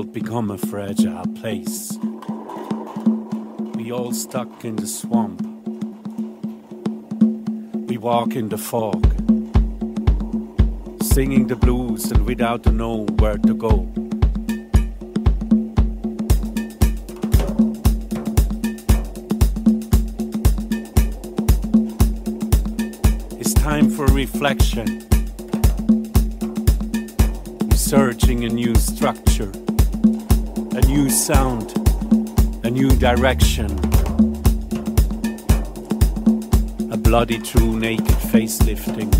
world become a fragile place. We all stuck in the swamp. We walk in the fog, singing the blues and without to know where to go. It's time for reflection searching a new structure, a new sound, a new direction. A bloody true naked facelifting.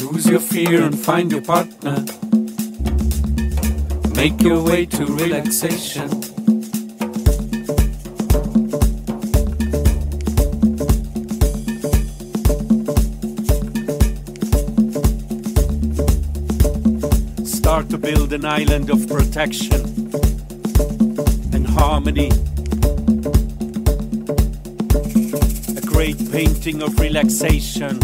Lose your fear and find your partner. Make your way to relaxation. An island of protection and harmony. A great painting of relaxation.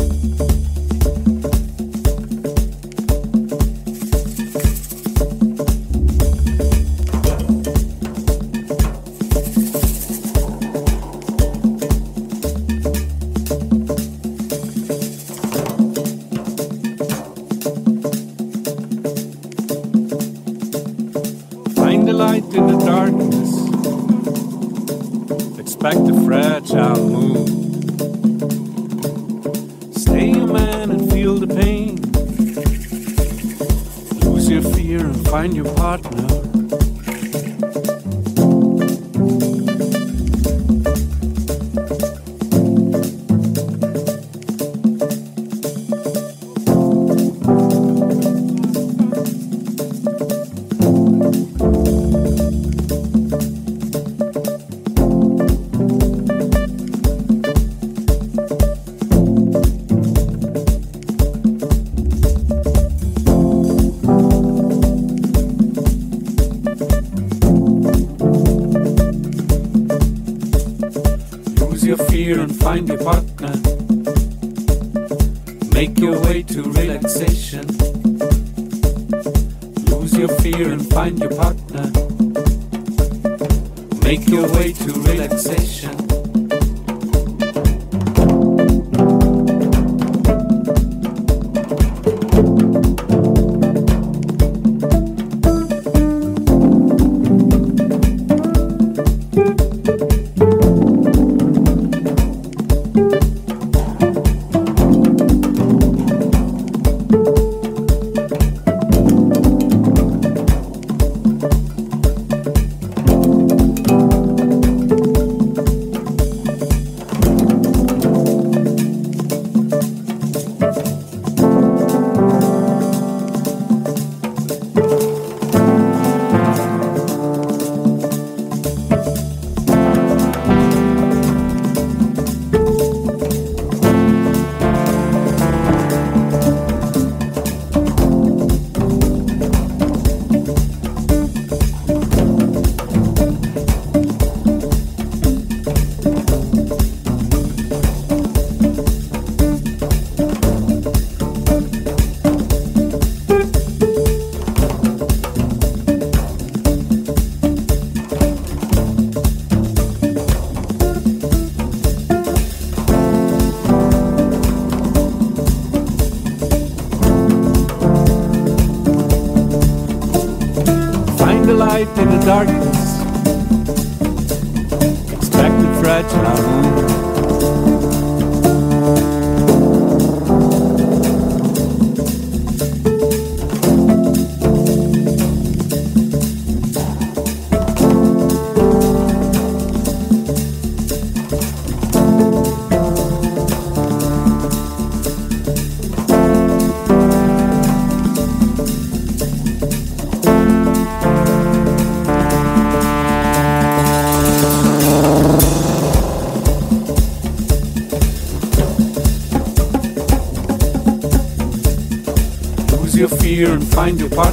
Find your partner.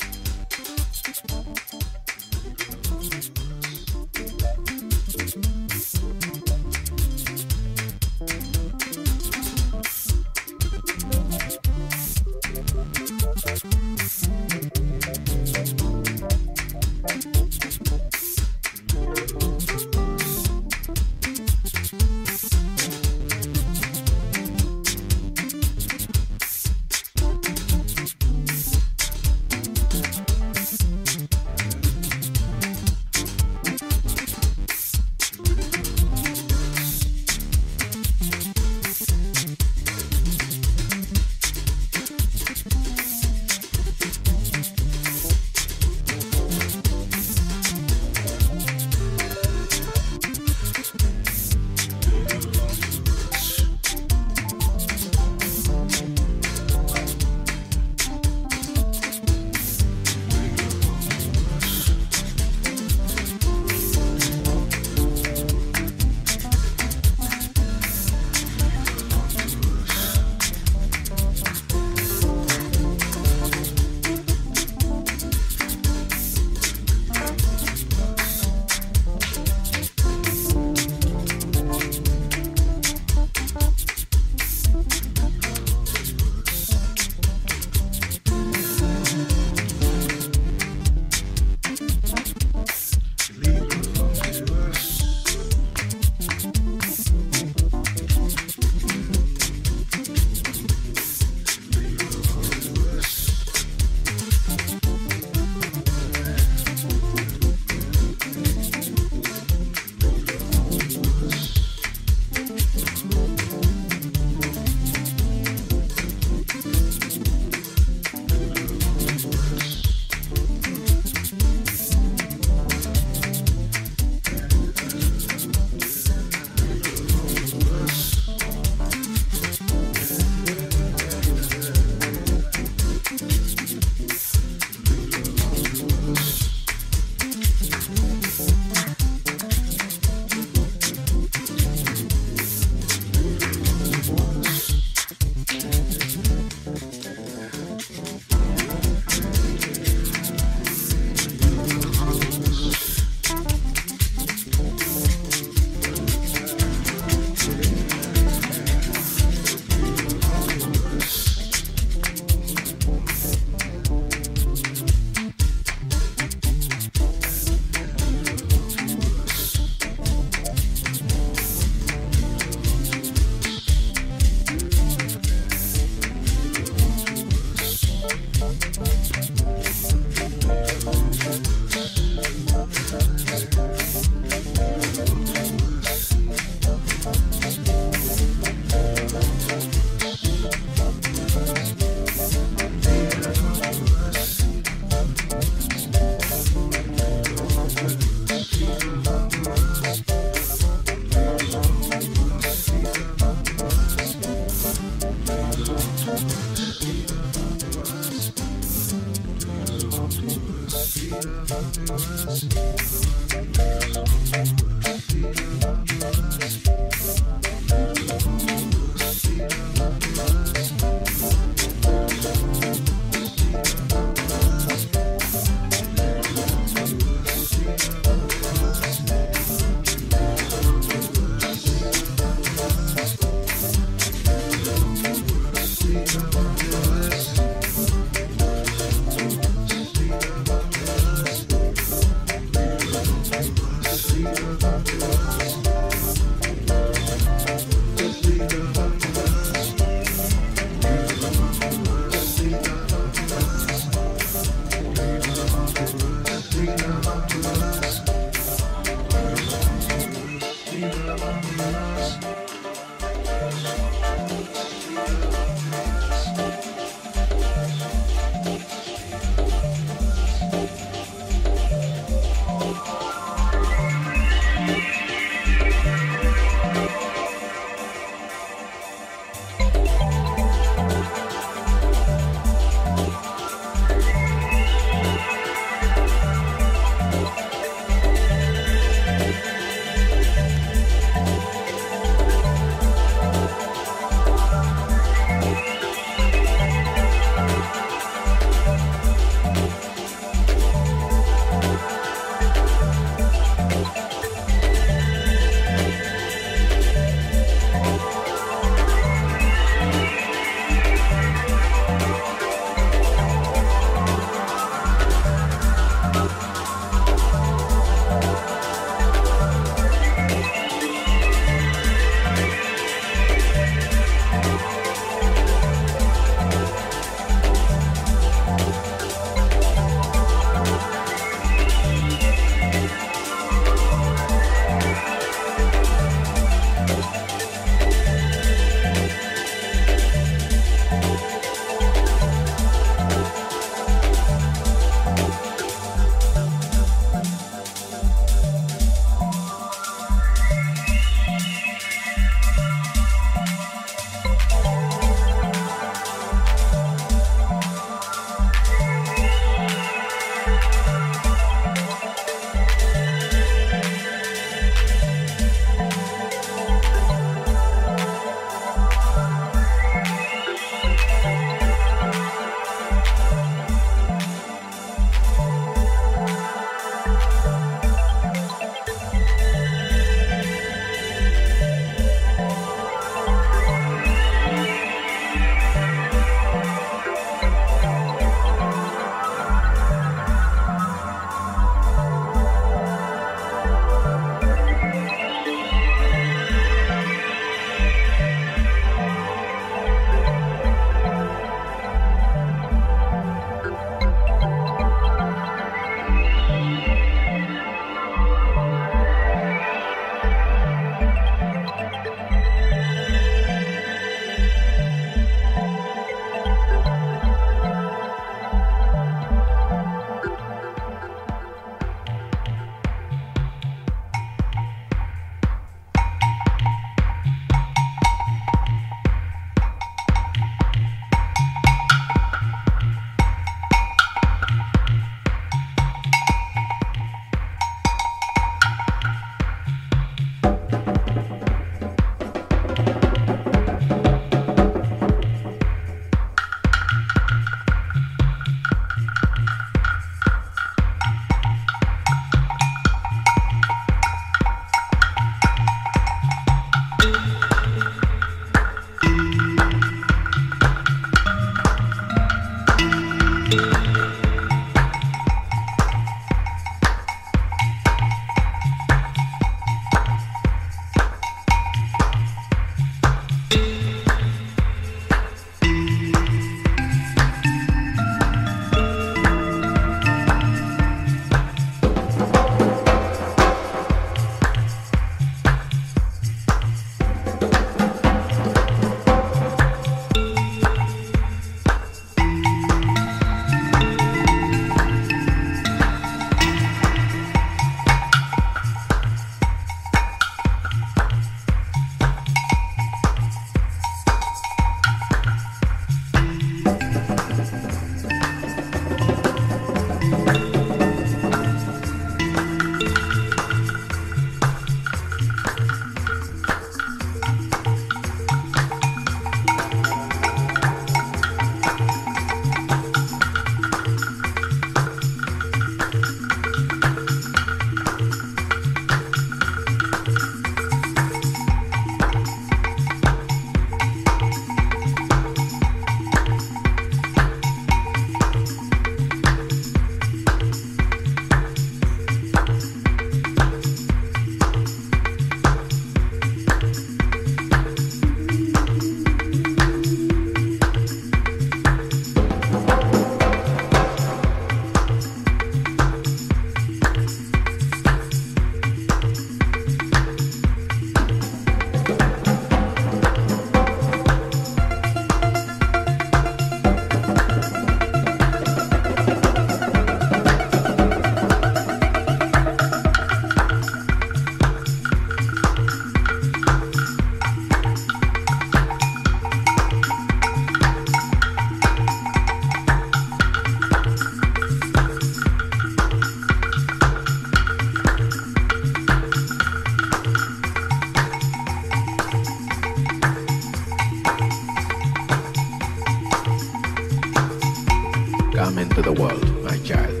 Into the world, my child.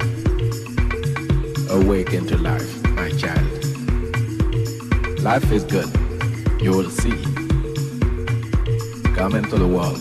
Awaken to life, my child. Life is good, you will see. Come into the world,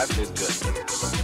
I feel good.